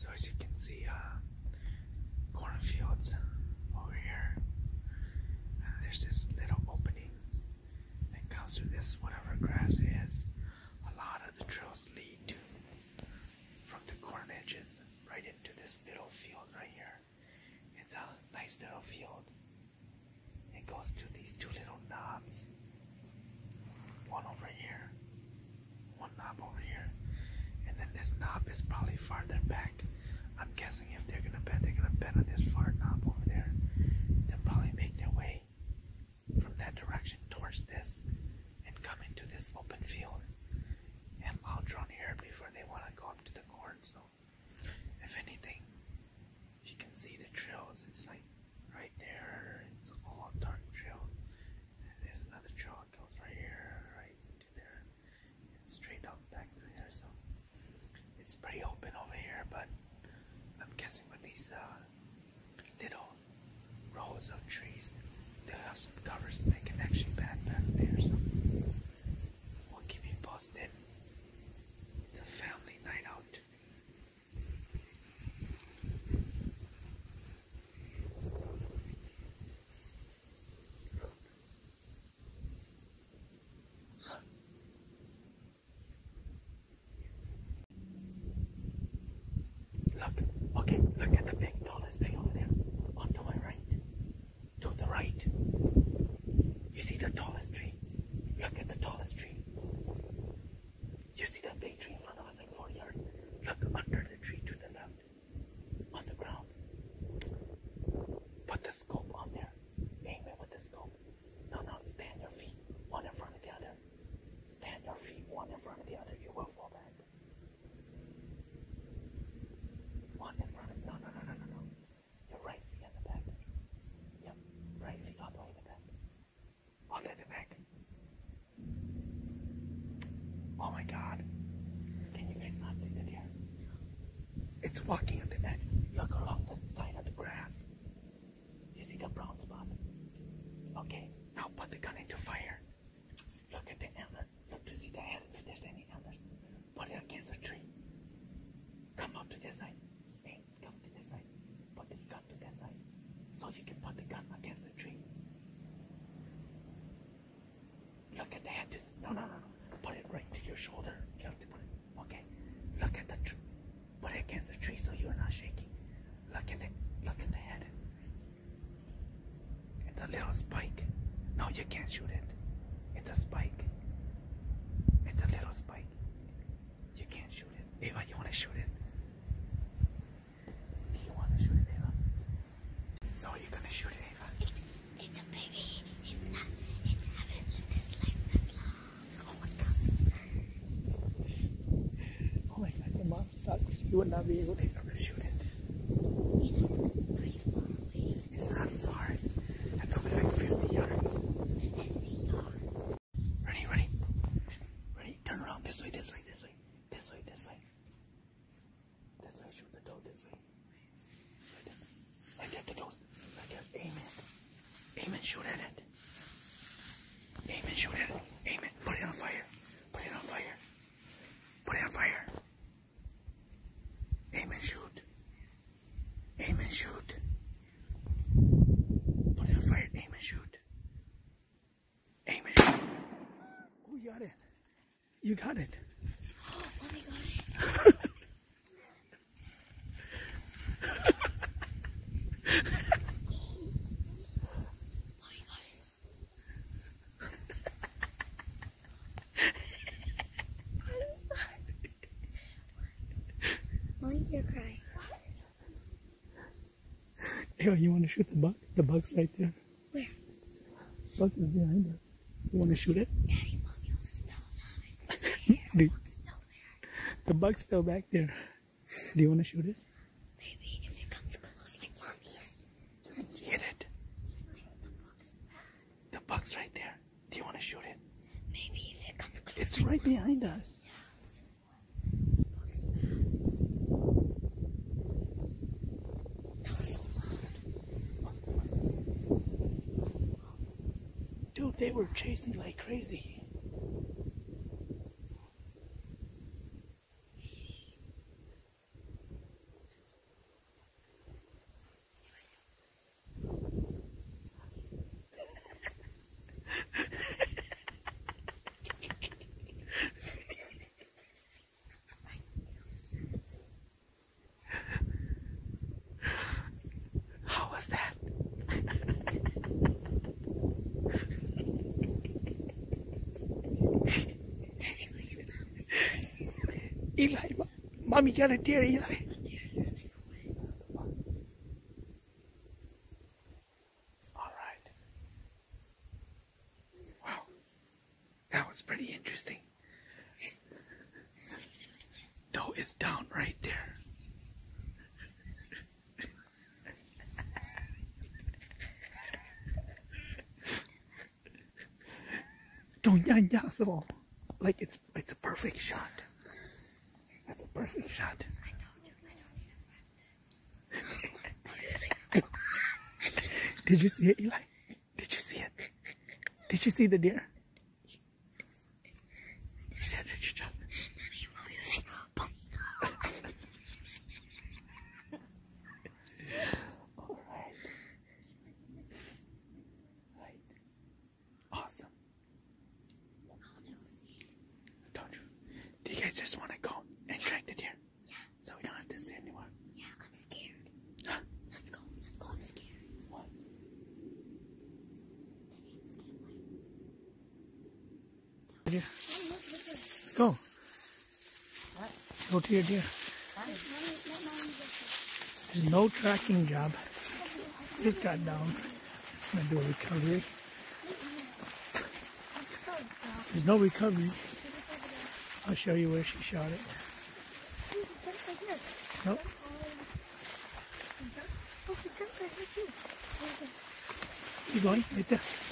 So as you can see, uh, cornfields over here. Uh, there's this little opening that comes through this whatever grass is. A lot of the trails lead to from the corn edges right into this little field right here. It's a nice little field. It goes to these two little knobs. One over here, one knob over here, and then this knob is probably farther back. I'm guessing if they're gonna bend, they're gonna bend on this far knob over there. They'll probably make their way from that direction towards this and come into this open field and out drawn here before they want to go up to the corn. So, if anything, you can see the trails. It's like right there. It's all dark trail. And there's another trail that goes right here, right to there, and straight up back to there. So it's pretty open over here, but I'm guessing with these uh, little rows of trees, they have some covers they can actually back back there. So we'll keep you posted. It's a family night out. Look, at the big tallest tree over there. On to my right. To the right. You see the tallest tree? Look at the tallest tree. You see that big tree in front of us, like four yards? Look under the tree to the left. On the ground. Put the scope on there. Aim it with the scope. No, no, stand your feet, one in front of the other. Stand your feet, one in front of the other. You will fall back. One in front of no no no no no no. Your right feet on the back. Yep. Right feet all the way in the back. All the way in the back. Oh my god. Can you guys not see the deer? It's walking at the back. Look along the side of the grass. You see the brown spot? Okay, now put the gun into fire. Look at the antler. Look to see the head if there's any antlers. Put it against a tree. Come up to this side. Hey, come to this side. Put the gun to this side. So you can put the gun against the tree. Look at the head. Just, no, no, no, no. Put it right to your shoulder. You have to put it. Okay. Look at the tree. Put it against the tree so you're not shaking. Look at it. Look at the head. It's a little spike. No, you can't shoot it. It's a spike. It's a little spike. You can't shoot it. Ava, you want to shoot it? Do you want to shoot it, Ava? So you're gonna shoot it, Ava? It's, it's a baby. It's not, it's haven't lived this life this long. Oh my god. Oh my god, your mom sucks. You would not be able to shoot it. It's not far. It's only like 50 yards. Ready, ready? Ready? Turn around this way, this way, this way. This way, this way. This way, shoot the doe this way. Right there, the doe. Right there. Aim it. Aim and shoot at it. Aim and shoot at it. Aim it. Put it on fire. Put it on fire. Put it on fire. Aim and shoot. Aim and shoot. Put it on fire. Aim and shoot. Aim and shoot. Oh, you got it. You got it. Oh my god. Oh my god. I'm sorry. Mommy, you're crying. You want to shoot the bug? The bug's right there. Where? Buck is behind us. You want to shoot it? Daddy, mommy almost fell down. It's there. Dude. Look, still there. The bug's still back there. Do you want to shoot it? Maybe if it comes close like mommy's. Hit it. The book's bad. The buck's right there. Do you want to shoot it? Maybe if it comes close It's like right behind us. the book's bad. That was so loud. Dude, they were chasing like crazy. Eli, mommy got a deer, Eli. All right. Wow, that was pretty interesting. No, it's down right there. Don't yan so like it's it's a perfect shot. Perfect shot. Did you see it, Eli? Did you see it? Did you see the deer? You said that you shot. All right. Right. Awesome. Don't you? Do you guys just want to go and track the deer? Yeah, So we don't have to sit anymore. yeah, I'm scared. Huh? Let's go, let's go, I'm scared. What? Deer. Go. Go to your deer. There's no tracking job. Just got down. I'm gonna do a recovery. There's no recovery. I'll show you where she shot it. Nope. Keep going, right there.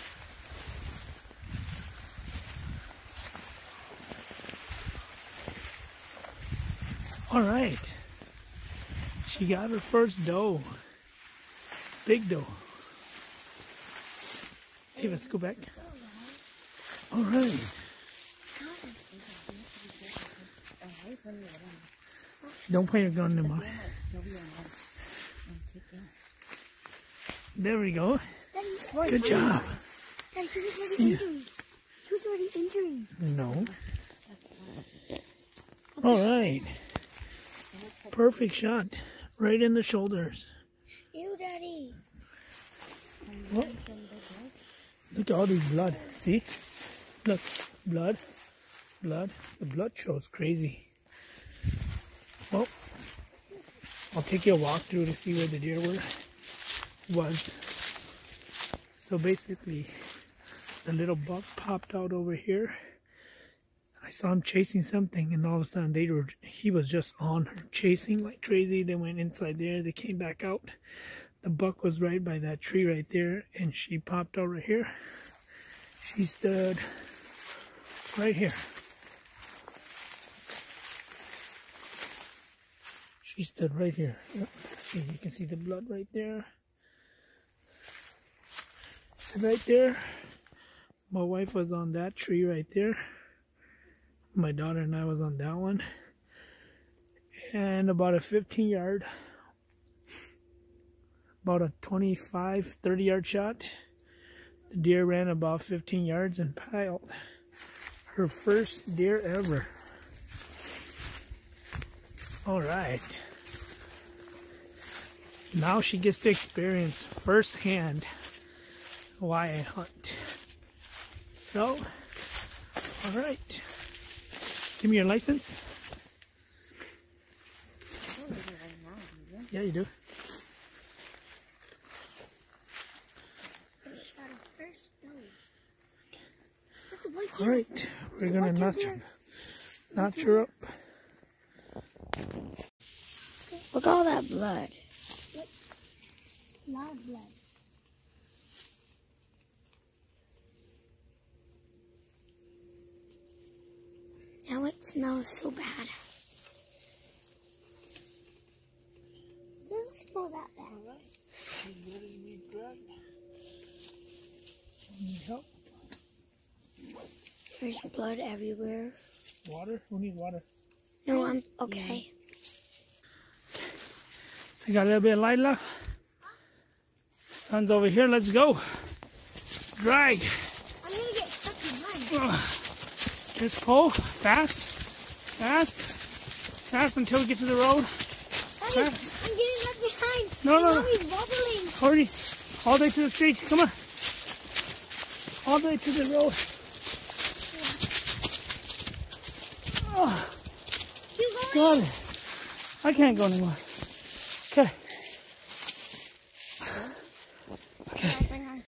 All right. She got her first doe. Big doe. Hey, let's go back. All right. Don't point your gun my. There we go. Good job. Daddy, he was already injuring. He was already injuring. No. All right. Perfect shot. Right in the shoulders. Ew, Daddy. What? Look at all this blood. See? Look, blood, blood. The blood shows crazy. Well, I'll take you a walk through to see where the deer were was. So basically, the little buck popped out over here. I saw him chasing something, and all of a sudden they were. He was just on her, chasing like crazy. They went inside there. They came back out. The buck was right by that tree right there, and she popped over here. She stood right here. She stood right here. Yep. You can see the blood right there. And right there. My wife was on that tree right there. My daughter and I was on that one. And about a 15 yard about a 25 30 yard shot the deer ran about 15 yards and piled her first deer ever. All right. Now she gets to experience firsthand why i hunt. So all right give me your license yeah you do I shot a first doe. That's a white All deer. right, we're gonna What's notch your her, notch her up. Look at all that blood. lot of blood. Now it smells so bad. It doesn't smell that bad. Need help? There's blood everywhere. Water? Who needs water? No, I'm okay. So you got a little bit of light left. Sun's over here. Let's go. Drag. I'm gonna get stuck in mine. Just pull fast, fast, fast until we get to the road. Daddy, Fast. I'm getting left behind. No, no, no. wobbling. Hurry, all the way to the street. Come on. All the way to the road. Hugo, ah. God, I can't go anymore.